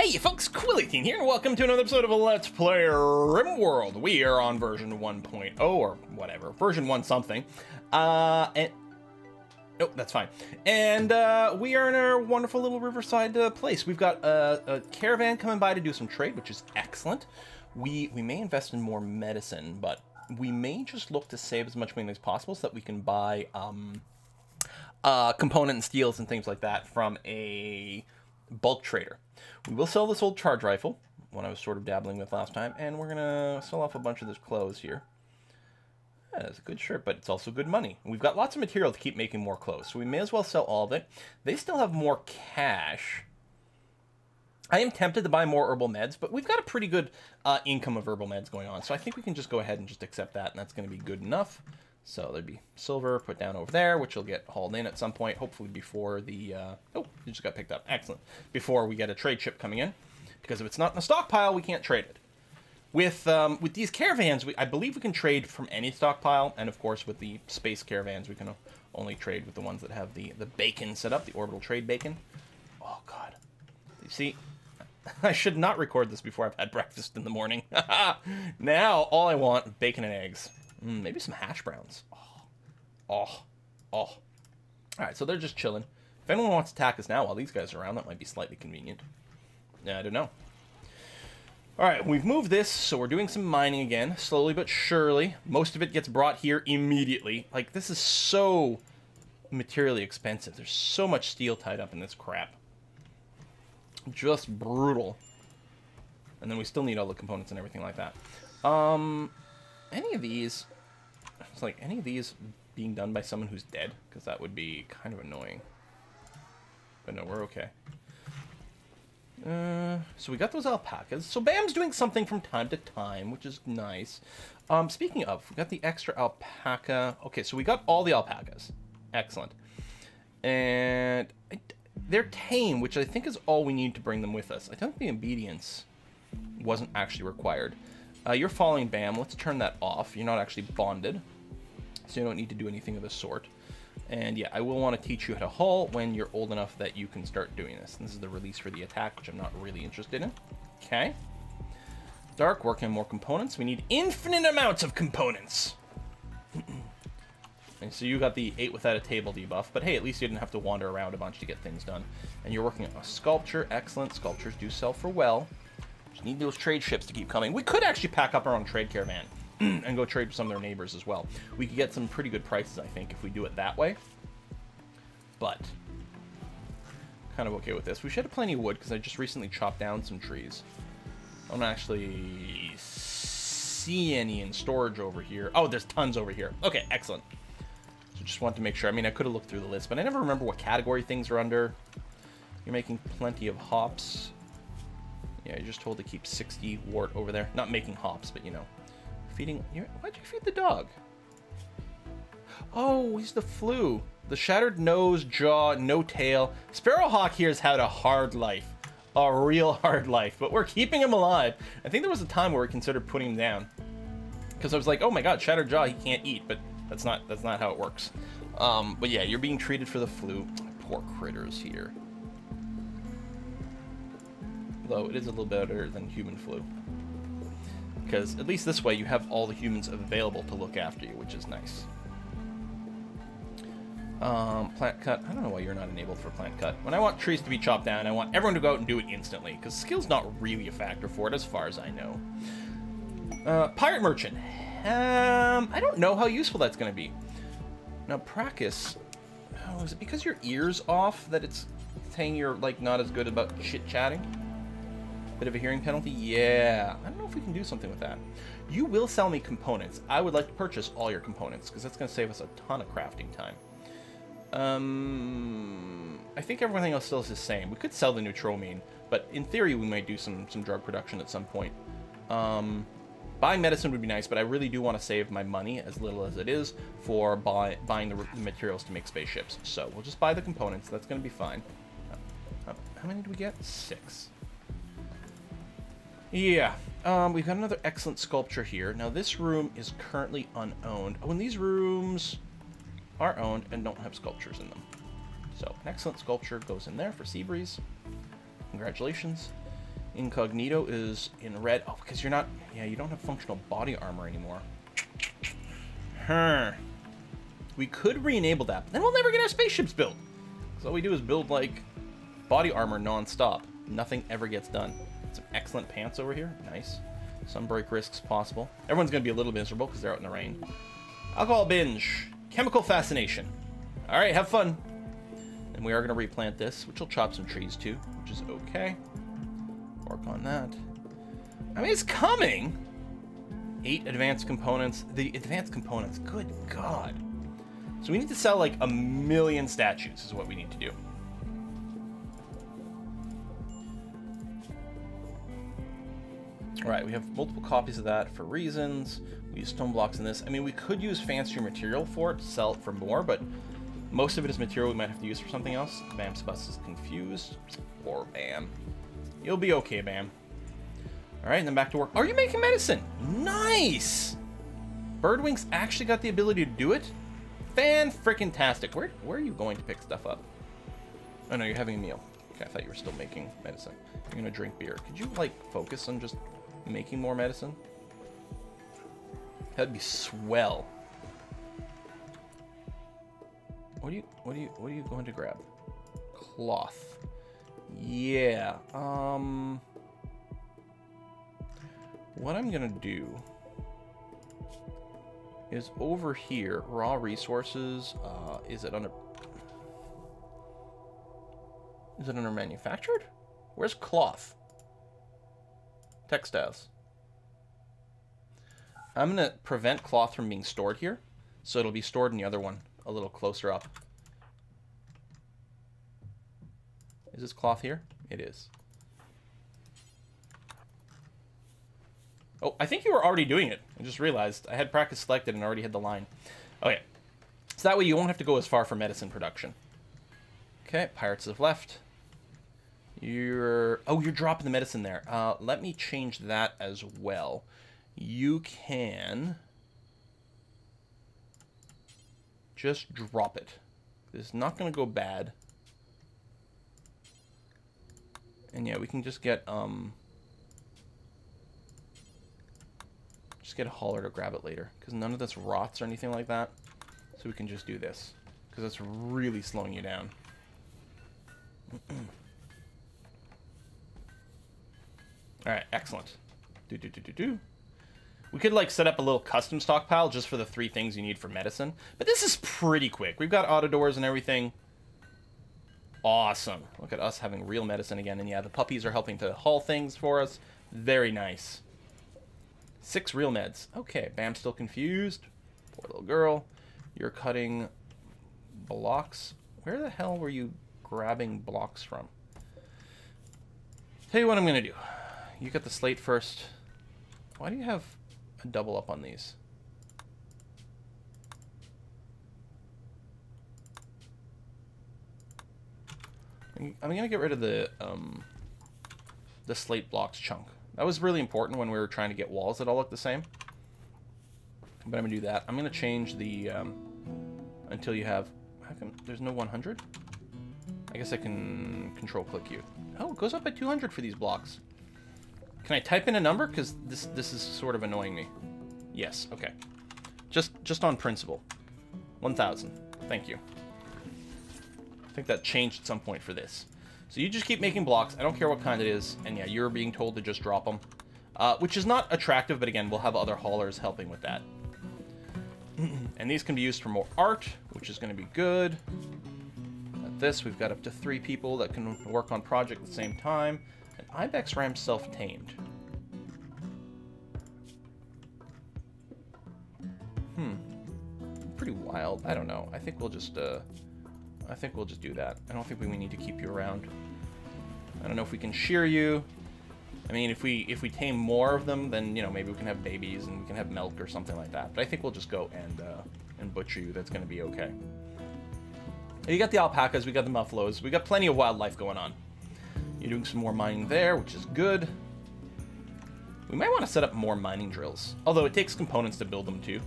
Hey folks, quill18 here, and welcome to another episode of Let's Play RimWorld. We are on version 1.0, or whatever, version 1 something. Uh, and... Oh, that's fine. And uh, we are in our wonderful little riverside uh, place. We've got a, a caravan coming by to do some trade, which is excellent. We, we may invest in more medicine, but we may just look to save as much money as possible so that we can buy um, uh, component and steels and things like that from a bulk trader. We will sell this old charge rifle, one I was sort of dabbling with last time, and we're going to sell off a bunch of this clothes here. Yeah, it's a good shirt, but it's also good money. We've got lots of material to keep making more clothes, so we may as well sell all of it. They still have more cash. I am tempted to buy more herbal meds, but we've got a pretty good uh, income of herbal meds going on, so I think we can just go ahead and just accept that, and that's going to be good enough. So there'd be silver put down over there, which will get hauled in at some point, hopefully before the... Uh, oh, it just got picked up. Excellent. Before we get a trade ship coming in. Because if it's not in a stockpile, we can't trade it. With um, with these caravans, we, I believe we can trade from any stockpile. And of course, with the space caravans, we can only trade with the ones that have the, the bacon set up, the orbital trade bacon. Oh, God. You see, I should not record this before I've had breakfast in the morning. now, all I want, bacon and eggs. Mm, maybe some hash browns. Oh, oh, oh. All right, so they're just chilling. If anyone wants to attack us now while these guys are around, that might be slightly convenient. Yeah, I don't know. All right, we've moved this, so we're doing some mining again, slowly but surely. Most of it gets brought here immediately. Like, this is so materially expensive. There's so much steel tied up in this crap. Just brutal. And then we still need all the components and everything like that. Um, any of these, it's like any of these being done by someone who's dead, because that would be kind of annoying. But no, we're okay. Uh, so we got those alpacas. So Bam's doing something from time to time, which is nice. Um, speaking of, we got the extra alpaca. Okay, so we got all the alpacas. Excellent. And they're tame, which I think is all we need to bring them with us. I think the obedience wasn't actually required. Uh, you're following BAM. Let's turn that off. You're not actually bonded, so you don't need to do anything of the sort. And yeah, I will want to teach you how to haul when you're old enough that you can start doing this. And this is the release for the attack, which I'm not really interested in. Okay. Dark, working on more components. We need infinite amounts of components. and so you got the 8 without a table debuff, but hey, at least you didn't have to wander around a bunch to get things done. And you're working on a sculpture. Excellent. Sculptures do sell for well. Just need those trade ships to keep coming. We could actually pack up our own trade caravan and go trade with some of their neighbors as well. We could get some pretty good prices, I think, if we do it that way. But, kind of okay with this. We should have plenty of wood, because I just recently chopped down some trees. I don't actually see any in storage over here. Oh, there's tons over here. Okay, excellent. So just want to make sure. I mean, I could have looked through the list, but I never remember what category things are under. You're making plenty of hops. Yeah, you're just told to keep 60 wort over there. Not making hops, but you know. Feeding... Why'd you feed the dog? Oh, he's the flu. The shattered nose, jaw, no tail. Sparrowhawk here has had a hard life. A real hard life. But we're keeping him alive. I think there was a time where we considered putting him down. Because I was like, oh my god, shattered jaw, he can't eat. But that's not that's not how it works. Um, but yeah, you're being treated for the flu. Poor critters here though it is a little better than human flu. Because at least this way you have all the humans available to look after you, which is nice. Um, plant cut. I don't know why you're not enabled for plant cut. When I want trees to be chopped down, I want everyone to go out and do it instantly, because skill's not really a factor for it, as far as I know. Uh, Pirate Merchant. Um, I don't know how useful that's going to be. Now, Practice. Oh, is it because your ear's off that it's saying you're, like, not as good about chit-chatting? Bit of a hearing penalty? Yeah. I don't know if we can do something with that. You will sell me components. I would like to purchase all your components, because that's going to save us a ton of crafting time. Um, I think everything else still is the same. We could sell the neutroamine, but in theory we might do some, some drug production at some point. Um, buying medicine would be nice, but I really do want to save my money, as little as it is, for buy, buying the materials to make spaceships. So we'll just buy the components. That's going to be fine. Uh, how many do we get? Six. Yeah, um, we've got another excellent sculpture here. Now, this room is currently unowned. Oh, and these rooms are owned and don't have sculptures in them. So, an excellent sculpture goes in there for Seabreeze. Congratulations. Incognito is in red. Oh, because you're not... Yeah, you don't have functional body armor anymore. Huh. We could re-enable that, but then we'll never get our spaceships built. Because all we do is build, like, body armor non-stop. Nothing ever gets done. Some excellent pants over here. Nice. Some break risks possible. Everyone's going to be a little miserable because they're out in the rain. Alcohol binge. Chemical fascination. All right, have fun. And we are going to replant this, which will chop some trees too, which is okay. Work on that. I mean, it's coming. Eight advanced components. The advanced components, good God. So we need to sell like a million statues is what we need to do. Right, we have multiple copies of that for reasons. We use stone blocks in this. I mean, we could use fancier material for it to sell it for more, but most of it is material we might have to use for something else. Bam's bus is confused. Poor Bam. You'll be okay, Bam. All right, and then back to work. Are you making medicine? Nice! Birdwings actually got the ability to do it? Fan-freaking-tastic. Where, where are you going to pick stuff up? Oh, no, you're having a meal. Okay, I thought you were still making medicine. You're gonna drink beer. Could you, like, focus on just making more medicine? That'd be swell. What are you what are you what are you going to grab? Cloth. Yeah. Um what I'm gonna do is over here, raw resources, uh, is it under is it under manufactured? Where's cloth? Textiles. I'm going to prevent cloth from being stored here, so it'll be stored in the other one a little closer up. Is this cloth here? It is. Oh, I think you were already doing it. I just realized I had practice selected and already had the line. Okay. So that way you won't have to go as far for medicine production. Okay, pirates have left. You're... Oh, you're dropping the medicine there. Uh, let me change that as well. You can... Just drop it. It's not going to go bad. And yeah, we can just get, um... Just get a hauler to grab it later. Because none of this rots or anything like that. So we can just do this. Because it's really slowing you down. Alright, excellent. Do, do, do, do, do. We could, like, set up a little custom stockpile just for the three things you need for medicine. But this is pretty quick. We've got auto doors and everything. Awesome. Look at us having real medicine again. And yeah, the puppies are helping to haul things for us. Very nice. Six real meds. Okay, Bam's still confused. Poor little girl. You're cutting blocks. Where the hell were you grabbing blocks from? Tell you what I'm going to do. You get the slate first. Why do you have a double up on these? I'm to get rid of the um, the slate blocks chunk. That was really important when we were trying to get walls that all look the same. But I'm to do that. I'm to change the... Um, until you have... How come there's no 100? I guess I can control click you. Oh, it goes up by 200 for these blocks. Can I type in a number? Because this this is sort of annoying me. Yes, okay. Just just on principle. 1,000. Thank you. I think that changed at some point for this. So you just keep making blocks. I don't care what kind it is. And yeah, you're being told to just drop them. Uh, which is not attractive, but again, we'll have other haulers helping with that. and these can be used for more art, which is going to be good. At this, we've got up to three people that can work on project at the same time. And Ibex Ram self-tamed. Hmm. Pretty wild. I don't know. I think we'll just, uh... I think we'll just do that. I don't think we need to keep you around. I don't know if we can shear you. I mean, if we if we tame more of them, then, you know, maybe we can have babies and we can have milk or something like that. But I think we'll just go and, uh, and butcher you. That's going to be okay. You got the alpacas, we got the buffaloes, we got plenty of wildlife going on. You're doing some more mining there, which is good. We might want to set up more mining drills. Although it takes components to build them too.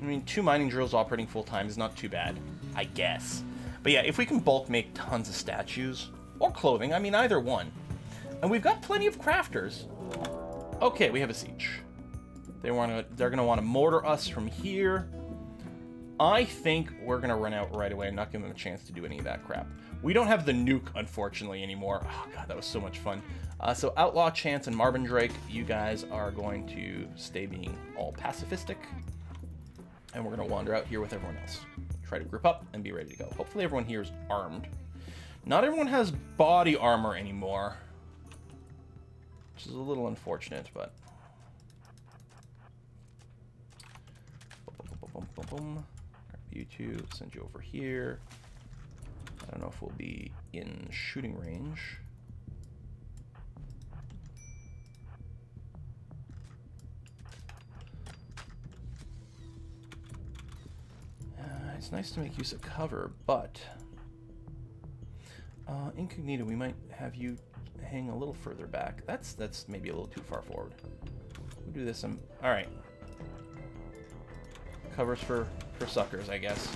I mean, two mining drills operating full-time is not too bad, I guess. But yeah, if we can bulk make tons of statues, or clothing, I mean, either one. And we've got plenty of crafters. Okay, we have a siege. They want to. They're gonna want to mortar us from here. I think we're gonna run out right away and not give them a chance to do any of that crap. We don't have the nuke, unfortunately, anymore. Oh god, that was so much fun. Uh, so Outlaw, Chance, and Marvin Drake, you guys are going to stay being all pacifistic. And we're gonna wander out here with everyone else. Try to group up and be ready to go. Hopefully everyone here is armed. Not everyone has body armor anymore. Which is a little unfortunate, but... Boom, boom, boom, boom you two, send you over here. I don't know if we'll be in shooting range. Uh, it's nice to make use of cover, but... Uh, incognito, we might have you hang a little further back. That's that's maybe a little too far forward. We'll do this. Um, all right. Covers for for suckers, I guess.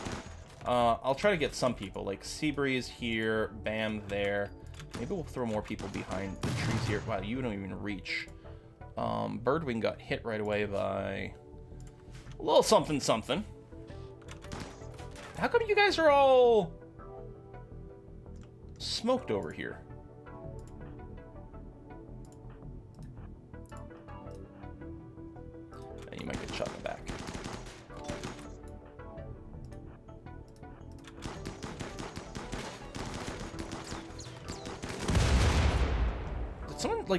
Uh, I'll try to get some people, like Seabreeze here, Bam there. Maybe we'll throw more people behind the trees here. Wow, you don't even reach. Um, Birdwing got hit right away by a little something something. How come you guys are all smoked over here?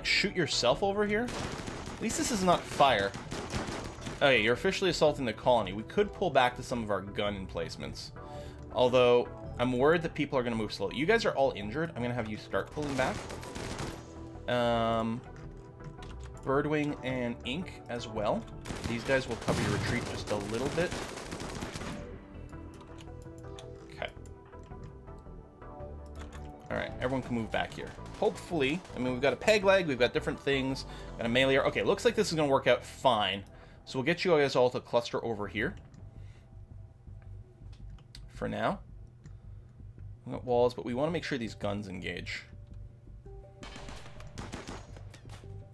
Like, shoot yourself over here? At least this is not fire. Okay, you're officially assaulting the colony. We could pull back to some of our gun emplacements. Although, I'm worried that people are going to move slow. You guys are all injured. I'm going to have you start pulling back. Um, Birdwing and Ink as well. These guys will cover your retreat just a little bit. Everyone can move back here hopefully, I mean, we've got a peg leg, we've got different things, got a melee. Okay, looks like this is going to work out fine. So we'll get you guys all to cluster over here. For now. We got walls, but we want to make sure these guns engage.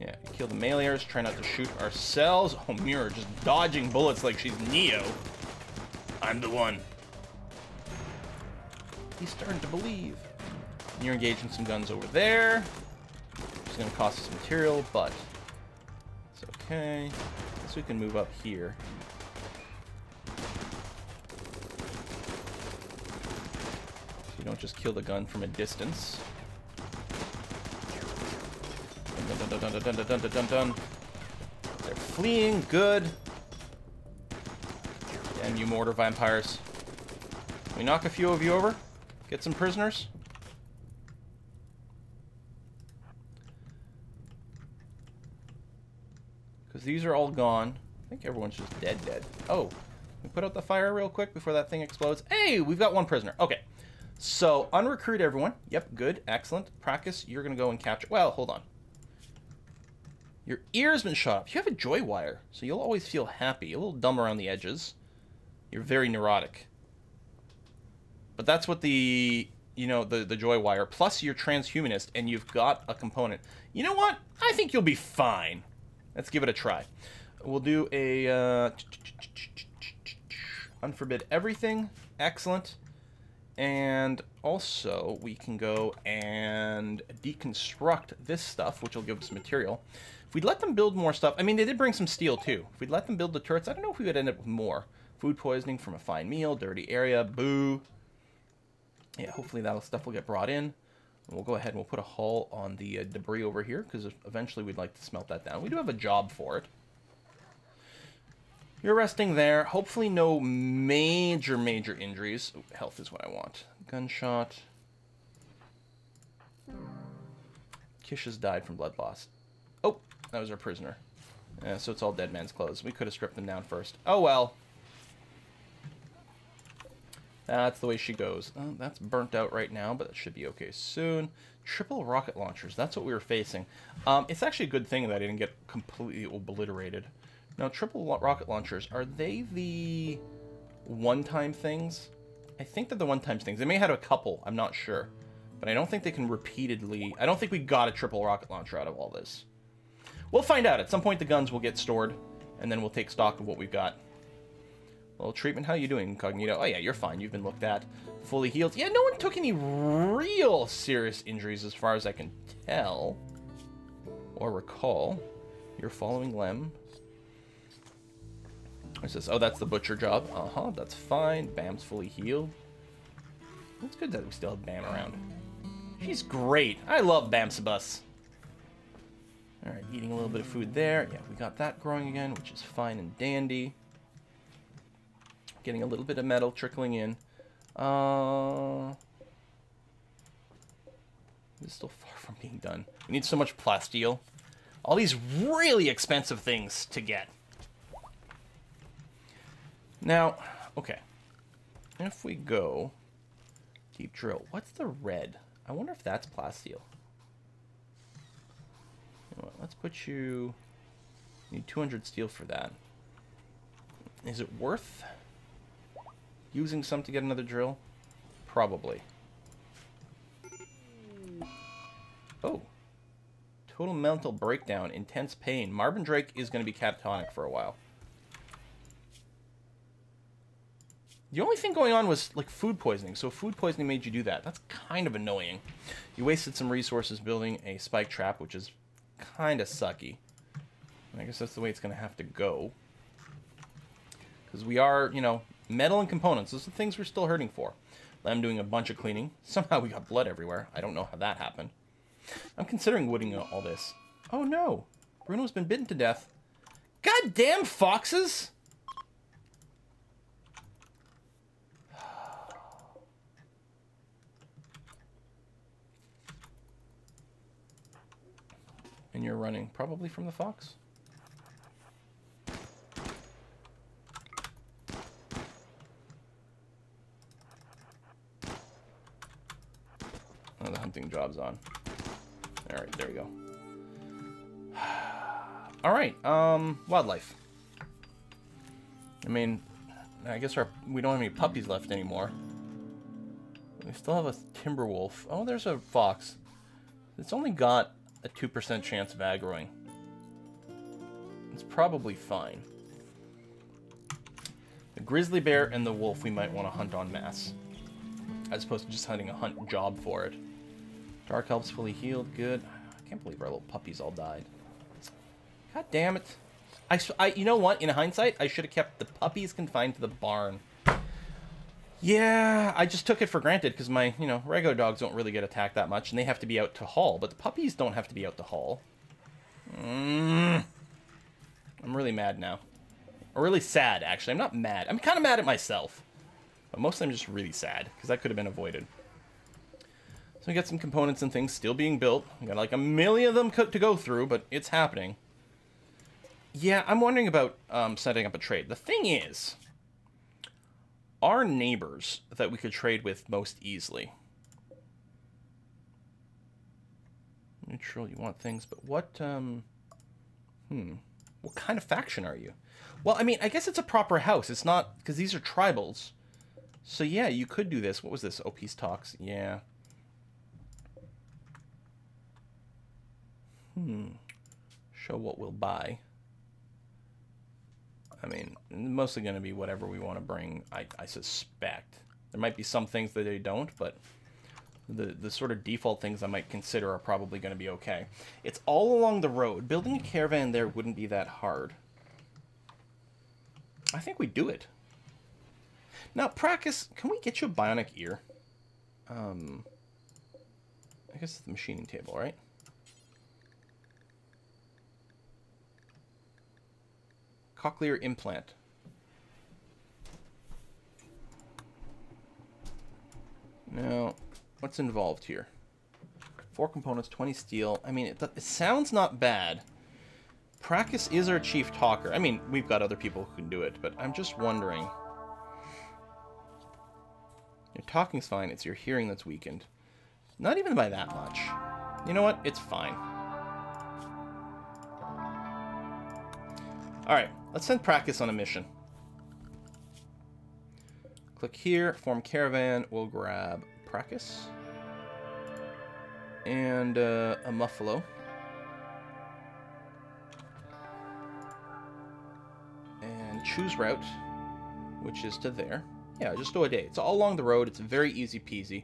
Yeah, kill the meleers, try not to shoot ourselves. Oh, Mirror just dodging bullets like she's Neo. I'm the one. He's starting to believe. And you're engaging some guns over there. It's going to cost us material, but it's okay. So we can move up here. So you don't just kill the gun from a distance. Dun, dun, dun, dun, dun, dun, dun, dun. They're fleeing. Good. Damn you mortar vampires. Can we knock a few of you over? Get some prisoners? Because these are all gone. I think everyone's just dead dead. Oh, we put out the fire real quick before that thing explodes. Hey, we've got one prisoner. Okay. So, unrecruit everyone. Yep, good, excellent. Practice, you're going to go and capture... Well, hold on. Your ear's been shot off. You have a joy wire, so you'll always feel happy. A little dumb around the edges. You're very neurotic. But that's what the, you know, the, the joy wire. Plus, you're transhumanist, and you've got a component. You know what? I think you'll be fine. Let's give it a try. We'll do a uh, unforbid everything. Excellent. And also, we can go and deconstruct this stuff, which will give us material. If we'd let them build more stuff, I mean, they did bring some steel, too. If we'd let them build the turrets, I don't know if we would end up with more. Food poisoning from a fine meal, dirty area, boo. Yeah, hopefully that stuff will get brought in. We'll go ahead and we'll put a hull on the uh, debris over here because eventually we'd like to smelt that down. We do have a job for it. You're resting there. Hopefully no major, major injuries. Ooh, health is what I want. Gunshot. Kish has died from blood loss. Oh, that was our prisoner. Yeah, so it's all dead man's clothes. We could have stripped them down first. Oh well. That's the way she goes. Uh, that's burnt out right now, but that should be okay soon. Triple rocket launchers. That's what we were facing. Um, it's actually a good thing that I didn't get completely obliterated. Now, triple rocket launchers, are they the one-time things? I think they're the one-time things. They may have a couple. I'm not sure. But I don't think they can repeatedly... I don't think we got a triple rocket launcher out of all this. We'll find out. At some point, the guns will get stored, and then we'll take stock of what we've got. Well, treatment, how are you doing, Incognito? Oh, yeah, you're fine. You've been looked at. Fully healed. Yeah, no one took any real serious injuries as far as I can tell. Or recall. You're following Lem. What's this? Oh, that's the butcher job. Uh-huh, that's fine. Bam's fully healed. It's good that we still have Bam around. She's great. I love Bamsabus. Alright, eating a little bit of food there. Yeah, we got that growing again, which is fine and dandy. Getting a little bit of metal trickling in. Uh, this is still far from being done. We need so much plasteel. All these really expensive things to get. Now, okay. If we go deep drill, what's the red? I wonder if that's plasteel. You let's put you... Need 200 steel for that. Is it worth using some to get another drill? Probably. Oh. Total mental breakdown, intense pain. Marvin Drake is going to be catatonic for a while. The only thing going on was like food poisoning. So food poisoning made you do that. That's kind of annoying. You wasted some resources building a spike trap, which is kind of sucky. I guess that's the way it's going to have to go. Because we are, you know, metal and components. Those are things we're still hurting for. I'm doing a bunch of cleaning. Somehow we got blood everywhere. I don't know how that happened. I'm considering wooding all this. Oh no! Bruno's been bitten to death. God damn foxes! And you're running, probably from the fox? Hunting job's on. Alright, there we go. Alright, um, wildlife. I mean, I guess our we don't have any puppies left anymore. We still have a timber wolf. Oh, there's a fox. It's only got a 2% chance of aggroing. It's probably fine. The grizzly bear and the wolf we might want to hunt on mass. As opposed to just hunting a hunt job for it. Dark helps fully healed. Good. I can't believe our little puppies all died. God damn it. I, I, you know what? In hindsight, I should have kept the puppies confined to the barn. Yeah, I just took it for granted because my, you know, Rego dogs don't really get attacked that much, and they have to be out to haul, but the puppies don't have to be out to haul. Mm. I'm really mad now. Or really sad, actually. I'm not mad. I'm kind of mad at myself. But mostly I'm just really sad, because that could have been avoided. So we got some components and things still being built. We got like a million of them to go through, but it's happening. Yeah, I'm wondering about um, setting up a trade. The thing is, our neighbors that we could trade with most easily. Neutral, you want things, but what, um, hmm, what kind of faction are you? Well, I mean, I guess it's a proper house. It's not, because these are tribals. So yeah, you could do this. What was this? Oh, peace talks. Yeah. Hmm. Show what we'll buy. I mean, mostly going to be whatever we want to bring, I, I suspect. There might be some things that they don't, but the, the sort of default things I might consider are probably going to be okay. It's all along the road. Building a caravan there wouldn't be that hard. I think we do it. Now, Practice, can we get you a bionic ear? Um, I guess it's the machining table, right? Cochlear implant. Now, what's involved here? Four components, 20 steel. I mean, it, it sounds not bad. Practice is our chief talker. I mean, we've got other people who can do it, but I'm just wondering. Your talking's fine, it's your hearing that's weakened. Not even by that much. You know what? It's fine. Alright, let's send Practice on a mission. Click here, form caravan, we'll grab Practice. And uh, a muffalo. And choose route, which is to there. Yeah, just do a day. It's all along the road. It's very easy peasy.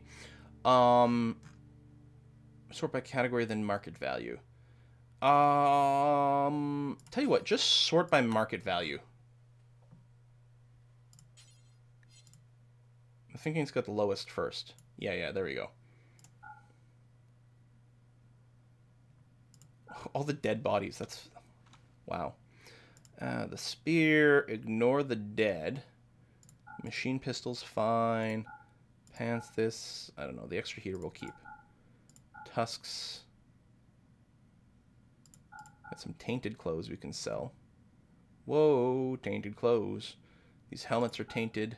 Um, sort by category, then market value. Um, tell you what, just sort by market value. I'm thinking it's got the lowest first. Yeah, yeah, there we go. All the dead bodies, that's... Wow. Uh, the spear, ignore the dead. Machine pistol's fine. Pants, this, I don't know, the extra heater we'll keep. Tusks. Got some tainted clothes we can sell. Whoa, tainted clothes. These helmets are tainted.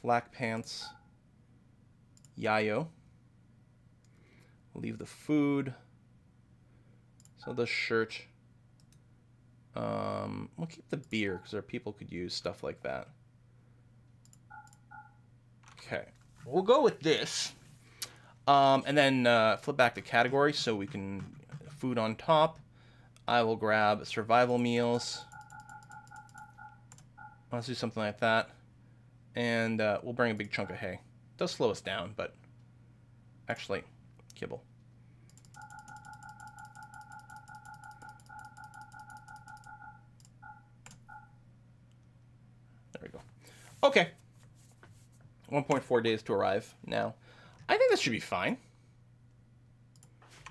Flak pants. Yayo. We'll leave the food. So the shirt. Um, we'll keep the beer because our people could use stuff like that. Okay, we'll go with this. Um, and then uh, flip back to category so we can food on top. I will grab survival meals. Let's do something like that. And uh, we'll bring a big chunk of hay. Does slow us down, but actually, kibble. There we go. Okay. 1.4 days to arrive now. I think this should be fine.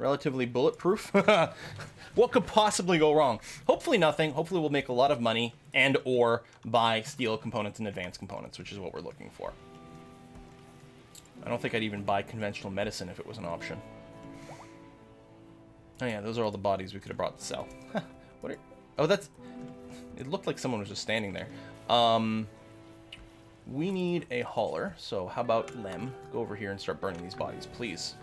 Relatively bulletproof. what could possibly go wrong? Hopefully nothing. Hopefully we'll make a lot of money and or buy steel components and advanced components, which is what we're looking for. I don't think I'd even buy conventional medicine if it was an option. Oh yeah, those are all the bodies we could have brought to sell. what are... Oh, that's... It looked like someone was just standing there. Um, we need a hauler, so how about Lem? Go over here and start burning these bodies, please.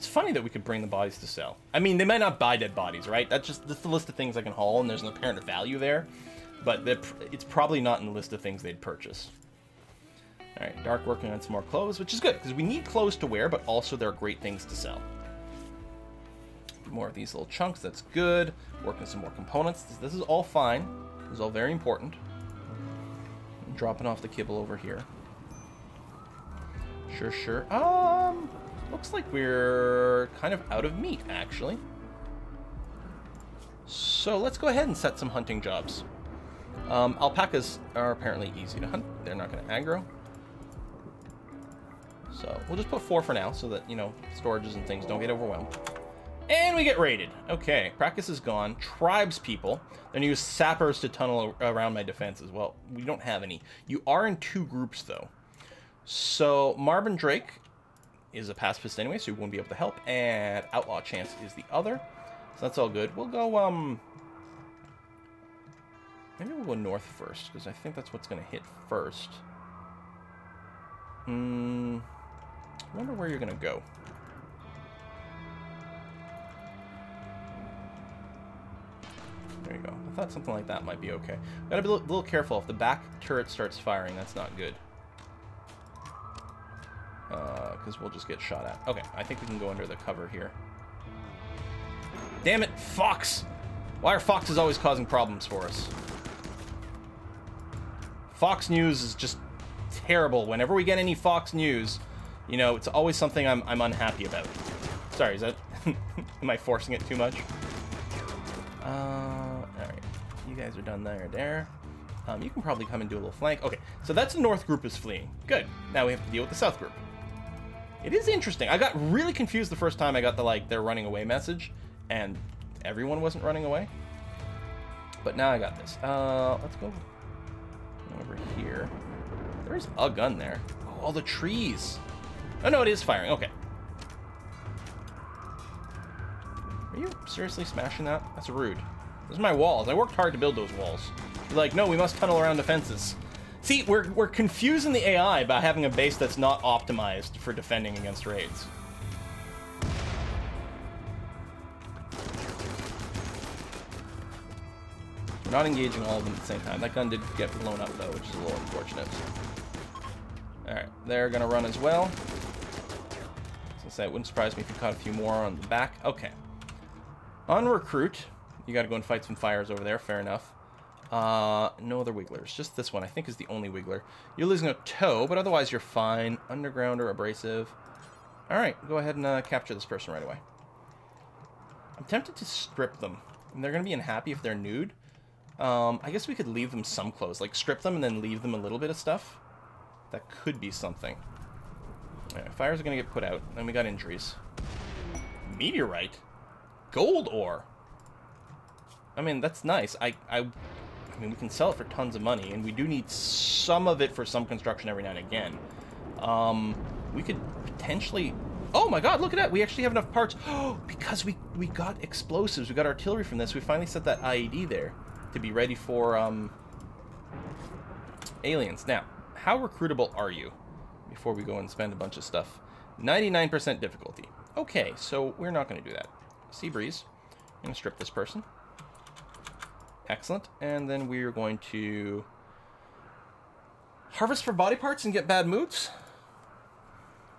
It's funny that we could bring the bodies to sell. I mean, they might not buy dead bodies, right? That's just that's the list of things I can haul, and there's an apparent value there. But it's probably not in the list of things they'd purchase. Alright, Dark working on some more clothes, which is good, because we need clothes to wear, but also there are great things to sell. More of these little chunks, that's good. Working some more components. This, this is all fine. This is all very important. I'm dropping off the kibble over here. Sure, sure. Um, Looks like we're kind of out of meat, actually. So let's go ahead and set some hunting jobs. Um, alpacas are apparently easy to hunt. They're not going to aggro. So we'll just put four for now so that, you know, storages and things don't get overwhelmed. And we get raided. Okay, practice is gone. Tribes people. They're going to use sappers to tunnel around my defenses. Well, we don't have any. You are in two groups, though. So Marvin Drake is a pacifist anyway, so he won't be able to help. And Outlaw Chance is the other. So that's all good. We'll go, um... Maybe we'll go north first, because I think that's what's going to hit first. Hmm... I wonder where you're going to go. There you go. I thought something like that might be okay. Gotta be a little careful. If the back turret starts firing, that's not good because we'll just get shot at. Okay, I think we can go under the cover here. Damn it, Fox! Why are foxes always causing problems for us? Fox News is just terrible. Whenever we get any Fox News, you know, it's always something I'm, I'm unhappy about. Sorry, is that... am I forcing it too much? Uh, alright. You guys are done there, there. Um, you can probably come and do a little flank. Okay, so that's the north group is fleeing. Good. Now we have to deal with the south group. It is interesting. I got really confused the first time I got the, like, they're running away message, and everyone wasn't running away. But now I got this. Uh, let's go over here. There's a gun there. Oh, all the trees. Oh, no, it is firing. Okay. Are you seriously smashing that? That's rude. Those are my walls. I worked hard to build those walls. You're like, no, we must tunnel around defenses. See, we're, we're confusing the AI by having a base that's not optimized for defending against raids. We're not engaging all of them at the same time. That gun did get blown up, though, which is a little unfortunate. Alright, they're gonna run as well. I say it wouldn't surprise me if you caught a few more on the back. Okay. On recruit, you got to go and fight some fires over there. Fair enough. Uh, no other wigglers. Just this one, I think, is the only wiggler. You're losing a toe, but otherwise you're fine. Underground or abrasive. All right, go ahead and uh, capture this person right away. I'm tempted to strip them. And they're going to be unhappy if they're nude. Um, I guess we could leave them some clothes. Like, strip them and then leave them a little bit of stuff. That could be something. Fires are going to get put out. Then we got injuries. Meteorite? Gold ore? I mean, that's nice. I, I, I mean, we can sell it for tons of money, and we do need some of it for some construction every now and again. Um, we could potentially... Oh my god, look at that! We actually have enough parts. Because we, we got explosives, we got artillery from this, we finally set that IED there to be ready for, um, aliens. Now, how recruitable are you? Before we go and spend a bunch of stuff. 99% difficulty. Okay, so we're not going to do that. Sea breeze. I'm going to strip this person. Excellent. And then we're going to harvest for body parts and get bad moods.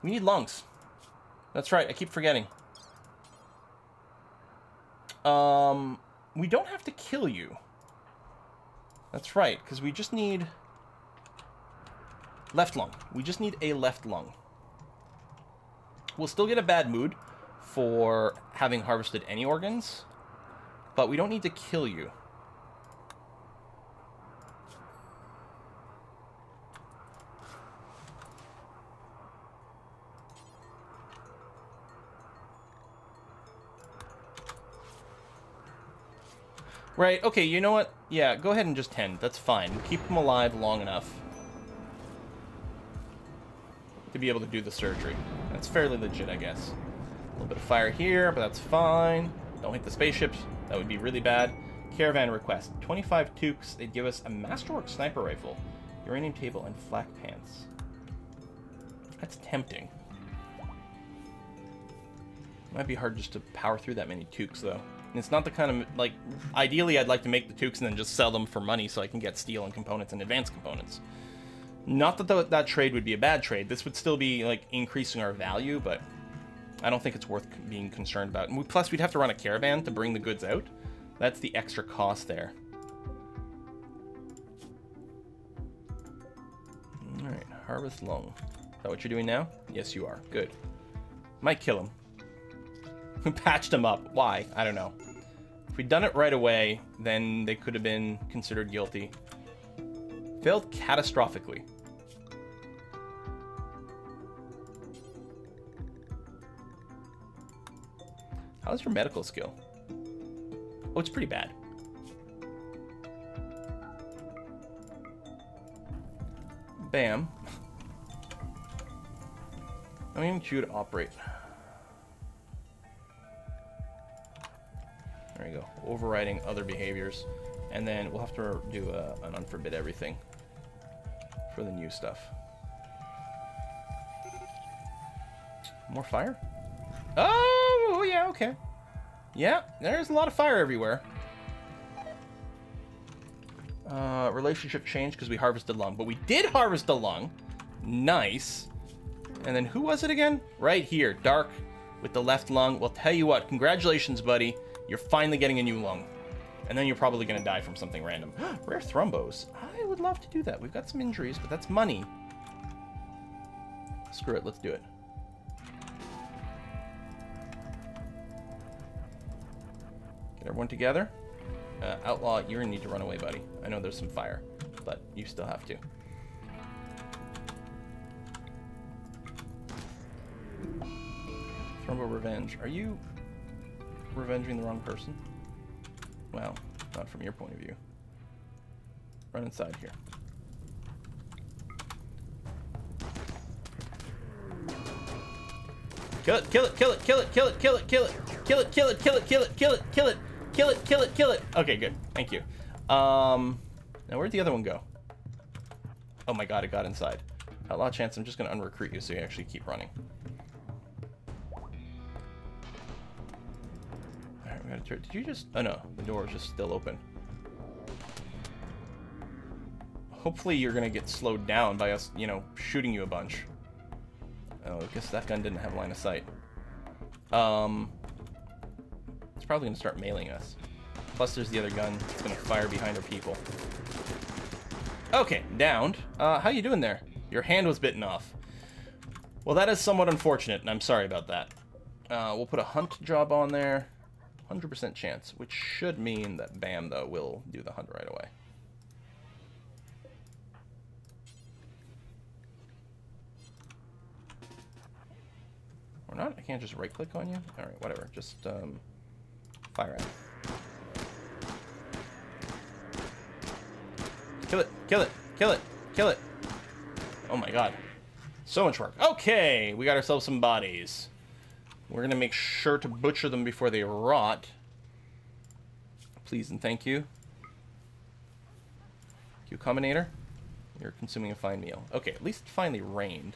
We need lungs. That's right, I keep forgetting. Um, we don't have to kill you. That's right, because we just need... Left lung. We just need a left lung. We'll still get a bad mood for having harvested any organs, but we don't need to kill you. Right, okay, you know what? Yeah, go ahead and just tend. That's fine. Keep them alive long enough to be able to do the surgery. That's fairly legit, I guess. A little bit of fire here, but that's fine. Don't hit the spaceships. That would be really bad. Caravan request. 25 tuques. They'd give us a Masterwork sniper rifle, uranium table, and flak pants. That's tempting. Might be hard just to power through that many tuques, though. And it's not the kind of, like, ideally I'd like to make the toques and then just sell them for money so I can get steel and components and advanced components. Not that the, that trade would be a bad trade. This would still be, like, increasing our value, but I don't think it's worth being concerned about. And we, plus, we'd have to run a caravan to bring the goods out. That's the extra cost there. Alright, harvest lung. Is that what you're doing now? Yes, you are. Good. Might kill him. patched them up. Why? I don't know. If we'd done it right away, then they could have been considered guilty. Failed catastrophically. How's your medical skill? Oh, it's pretty bad. Bam. I'm going to operate. Overriding other behaviors. And then we'll have to do a, an unforbid everything for the new stuff. More fire? Oh, yeah, okay. Yeah, there's a lot of fire everywhere. Uh, relationship changed because we harvested lung. But we did harvest a lung. Nice. And then who was it again? Right here, Dark with the left lung. Well, tell you what, congratulations, buddy. You're finally getting a new lung. And then you're probably going to die from something random. Rare thrumbos. I would love to do that. We've got some injuries, but that's money. Screw it. Let's do it. Get everyone together. Uh, Outlaw, you're going to need to run away, buddy. I know there's some fire, but you still have to. Thrumbo Revenge. Are you revenging the wrong person? Well, not from your point of view. Run inside here. Kill it, kill it, kill it, kill it, kill it, kill it, kill it, kill it, kill it, kill it, kill it, kill it, kill it, kill it, kill it, kill it. Okay, good. Thank you. Um, now where'd the other one go? Oh my god, it got inside. Outlaw chance, I'm just gonna unrecruit you so you actually keep running. Did you just... Oh no, the door is just still open. Hopefully you're gonna get slowed down by us, you know, shooting you a bunch. Oh, I guess that gun didn't have line of sight. Um, it's probably to start mailing us. Plus, there's the other gun. It's to fire behind our people. Okay, downed. Uh, how you doing there? Your hand was bitten off. Well, that is somewhat unfortunate, and I'm sorry about that. Uh, we'll put a hunt job on there. 100% chance, which should mean that Bam, though, will do the hunt right away. Or not? I can't just right-click on you? Alright, whatever. Just, um, fire at it. Kill it, kill it, kill it, kill it. Oh my god. So much work. Okay, we got ourselves some bodies. We're gonna make sure to butcher them before they rot. Please and thank you. Q Combinator, you're consuming a fine meal. Okay, at least finally rained.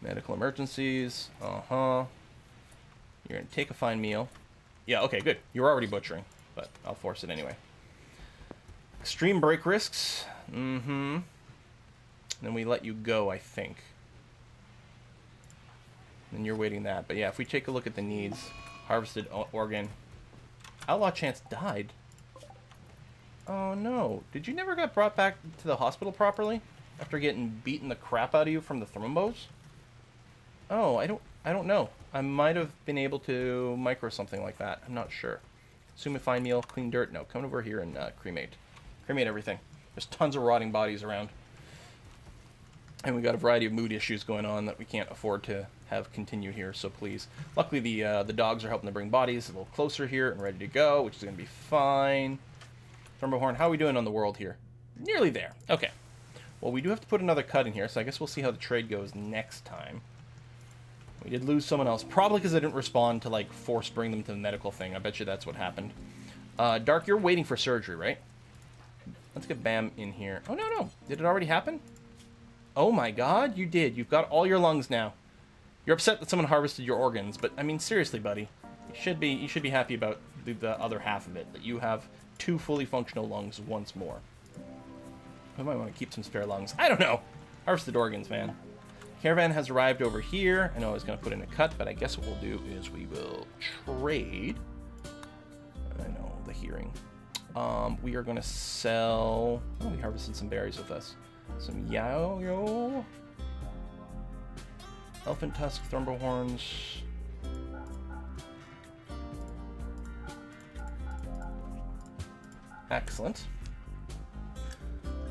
Medical emergencies. Uh-huh. You're gonna take a fine meal. Yeah, okay, good. You're already butchering, but I'll force it anyway. Extreme break risks. Mm-hmm. Then we let you go, I think. And you're waiting that. But yeah, if we take a look at the needs. Harvested organ. Outlaw Chance died. Oh no. Did you never get brought back to the hospital properly? After getting beaten the crap out of you from the thrumbos? Oh, I don't I don't know. I might have been able to micro something like that. I'm not sure. Fine meal, clean dirt. No, come over here and uh, cremate. Cremate everything. There's tons of rotting bodies around. And we got a variety of mood issues going on that we can't afford to have continue here, so please. Luckily, the uh, the dogs are helping to bring bodies a little closer here and ready to go, which is going to be fine. Thornbowhorn, how are we doing on the world here? Nearly there. Okay. Well, we do have to put another cut in here, so I guess we'll see how the trade goes next time. We did lose someone else, probably because I didn't respond to, like, force bring them to the medical thing. I bet you that's what happened. Uh, Dark, you're waiting for surgery, right? Let's get Bam in here. Oh, no, no. Did it already happen? Oh my god, you did. You've got all your lungs now. You're upset that someone harvested your organs, but I mean, seriously, buddy. You should be, you should be happy about the, the other half of it, that you have two fully functional lungs once more. I might want to keep some spare lungs. I don't know. Harvested organs, man. Caravan has arrived over here. I know I was going to put in a cut, but I guess what we'll do is we will trade. I know, the hearing. Um, we are going to sell... Oh, we harvested some berries with us. Some Yayo. Elephant Tusk, Thrumbo Horns. Excellent.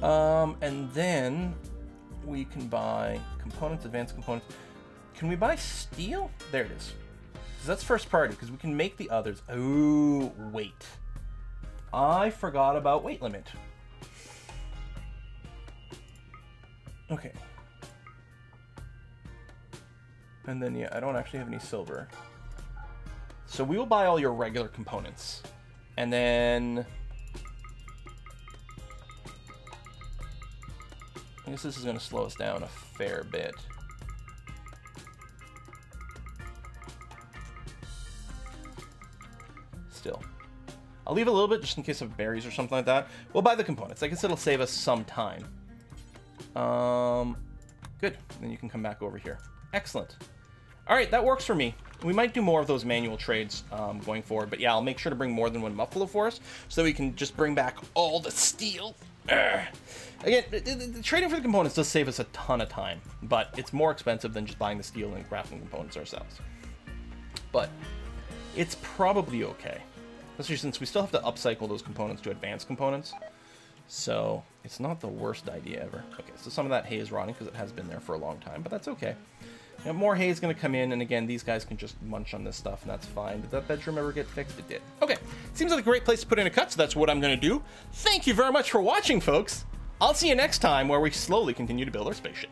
Um, and then we can buy components, advanced components. Can we buy steel? There it is. Because that's first party, because we can make the others. Oh, wait. I forgot about weight limit. Okay. And then, yeah, I don't actually have any silver. So we will buy all your regular components. And then... I guess this is going to slow us down a fair bit. Still. I'll leave a little bit just in case of berries or something like that. We'll buy the components. I guess it'll save us some time. Um, good. Then you can come back over here. Excellent. All right, that works for me. We might do more of those manual trades um, going forward, but yeah, I'll make sure to bring more than one Muffalo for us so that we can just bring back all the steel. Urgh. Again, the, the, the, trading for the components does save us a ton of time, but it's more expensive than just buying the steel and crafting components ourselves. But it's probably okay, especially since we still have to upcycle those components to advanced components. So it's not the worst idea ever. Okay, so some of that hay is rotting because it has been there for a long time, but that's okay. You know, more hay is going to come in, and again, these guys can just munch on this stuff, and that's fine. Did that bedroom ever get fixed? It did. Okay, seems like a great place to put in a cut, so that's what I'm going to do. Thank you very much for watching, folks. I'll see you next time where we slowly continue to build our spaceship.